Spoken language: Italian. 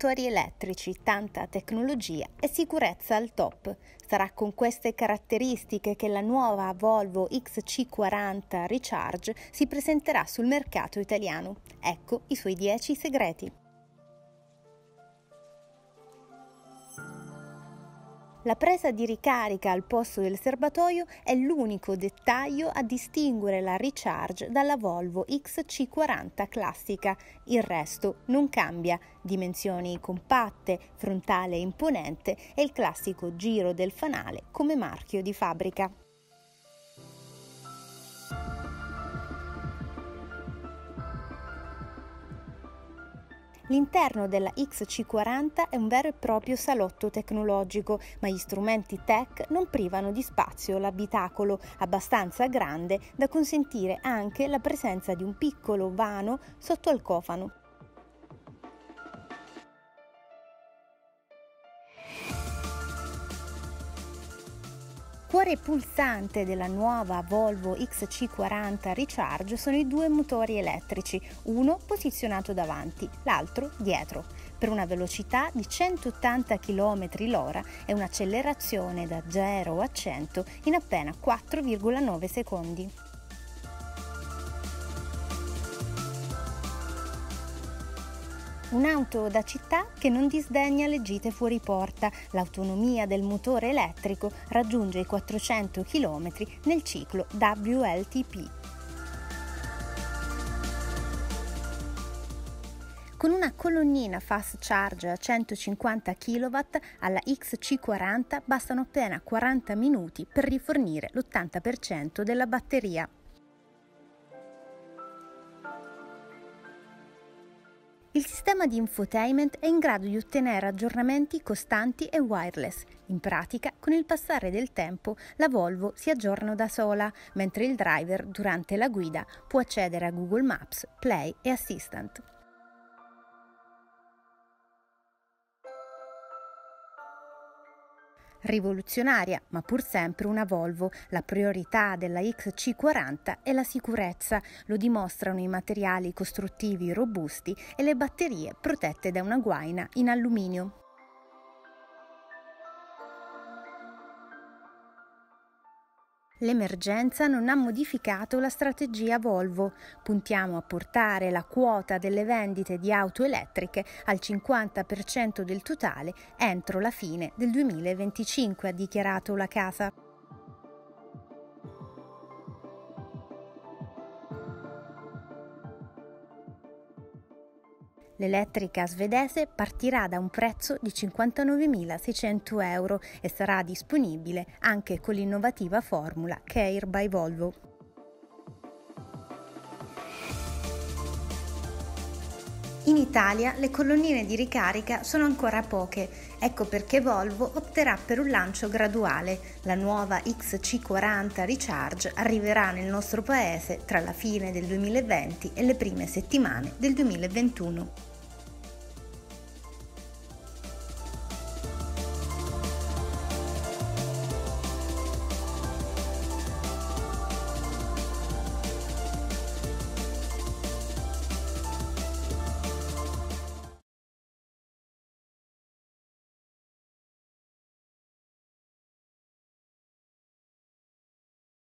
Motori elettrici, tanta tecnologia e sicurezza al top. Sarà con queste caratteristiche che la nuova Volvo XC40 Recharge si presenterà sul mercato italiano. Ecco i suoi 10 segreti. La presa di ricarica al posto del serbatoio è l'unico dettaglio a distinguere la Recharge dalla Volvo XC40 classica. Il resto non cambia. Dimensioni compatte, frontale imponente e il classico giro del fanale come marchio di fabbrica. L'interno della XC40 è un vero e proprio salotto tecnologico, ma gli strumenti tech non privano di spazio l'abitacolo, abbastanza grande da consentire anche la presenza di un piccolo vano sotto al cofano. Cuore pulsante della nuova Volvo XC40 Recharge sono i due motori elettrici, uno posizionato davanti, l'altro dietro, per una velocità di 180 km l'ora e un'accelerazione da 0 a 100 in appena 4,9 secondi. Un'auto da città che non disdegna le gite fuori porta. L'autonomia del motore elettrico raggiunge i 400 km nel ciclo WLTP. Con una colonnina fast charge a 150 kW alla XC40 bastano appena 40 minuti per rifornire l'80% della batteria. Il sistema di infotainment è in grado di ottenere aggiornamenti costanti e wireless. In pratica, con il passare del tempo, la Volvo si aggiorna da sola, mentre il driver, durante la guida, può accedere a Google Maps, Play e Assistant. Rivoluzionaria, ma pur sempre una Volvo, la priorità della XC40 è la sicurezza, lo dimostrano i materiali costruttivi robusti e le batterie protette da una guaina in alluminio. L'emergenza non ha modificato la strategia Volvo. Puntiamo a portare la quota delle vendite di auto elettriche al 50% del totale entro la fine del 2025, ha dichiarato la casa. L'elettrica svedese partirà da un prezzo di 59.600 euro e sarà disponibile anche con l'innovativa formula Care by Volvo. In Italia le colonnine di ricarica sono ancora poche, ecco perché Volvo opterà per un lancio graduale. La nuova XC40 Recharge arriverà nel nostro paese tra la fine del 2020 e le prime settimane del 2021.